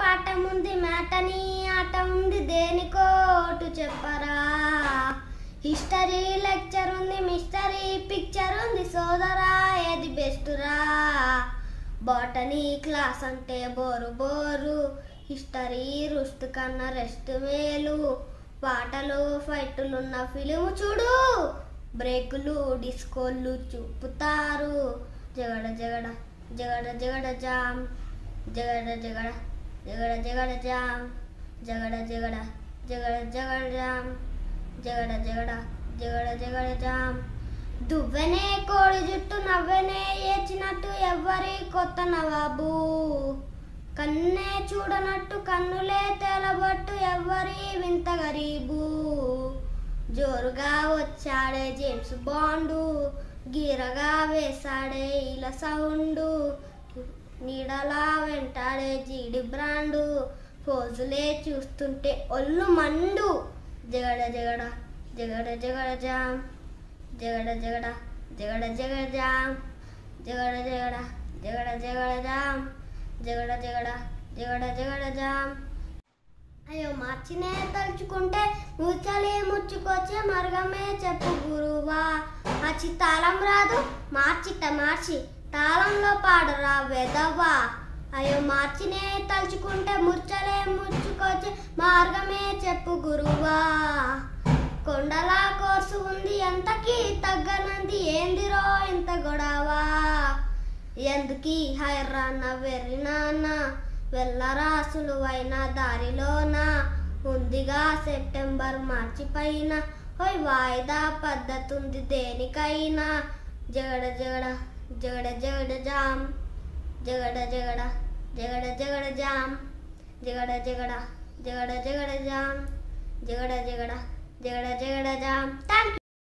పాఠముంది ఉంది మేటని ఆట ఉంది దేనికోటు చెప్పరా? హిస్టరీ లెక్చర్ ఉంది మిస్టరీ పిక్చర్ ఉంది సోదరా ఏది బెస్ట్ రా? బాటనీ క్లాస్ అంటే బోరు బోరు హిస్టరీ రుస్ట్ కన్నా రెస్ట్ మేలు పాటలు ఫైట్లున్న ఫిలిం చూడు బ్రేకులు డిస్కోలు చూపుతారు. జగడ జగడ జగడ జగడ జామ్ జగడ జగడ. జగడ జగడ జామ్ జగడ జగడ జగడ జగడ జామ్ జగడ జగడ జగడ జగడ జామ్. దువ్వెనే కోడి జుట్టు నవ్వెనే ఏచినట్టు ఎవ్వరి కొత్త నవాబు. కన్నే చూడనట్టు కన్నులే తేలబట్టు ఎవ్వరి వింత గరీబు. జోరుగా వచ్చాడే జేమ్స్ బాండు గీరగా వేసాడే ఇలా సౌండు. నీడలా వెంటాడే జీడి బ్రాండు. పోజులే చూస్తుంటే ఒళ్ళు మండు. జగడ జగడ జగడ జగడ జామ్ జగడ జగడ జగడ జగడ జామ్ జగడ జగడ జగడ జగడ జామ్ జగడ జగడ జగడ జగడ జామ్ అయ్యో మార్చినే తలుచుకుంటే ముచ్చలే ముచ్చుకొచ్చే మార్గమే చెప్పు గురువా. అచ్చి తాళం రాదు మార్చిట మార్చి తాళంలో పాడరా వెదవా అయ్యో మార్చినే తలుచుకుంటే ముచ్చలే ముచ్చుకొచ్చే మార్గమే చెప్పు గురువా. కొండల కోర్సు ఉంది ఎంతకీ తగ్గనంది ఏందిరో ఇంత గొడవ. ఎందుకీ హైరాన్న వెర్రినాన్న వెళ్ళరా సులువైన దారిలోన. ఉందిగా సెప్టెంబర్ మార్చి పైన ఓయ్ వాయిదా పద్ధతి ఉంది దేనికైనా. జగడ జగడ జగడ జగడ జామ్ జగడ జగడ జగడ జగడ జామ్ జగడ జగడ జగడ జగడ జామ్ జగడ జగడ జగడ జగడ జామ్ థ్యాంక్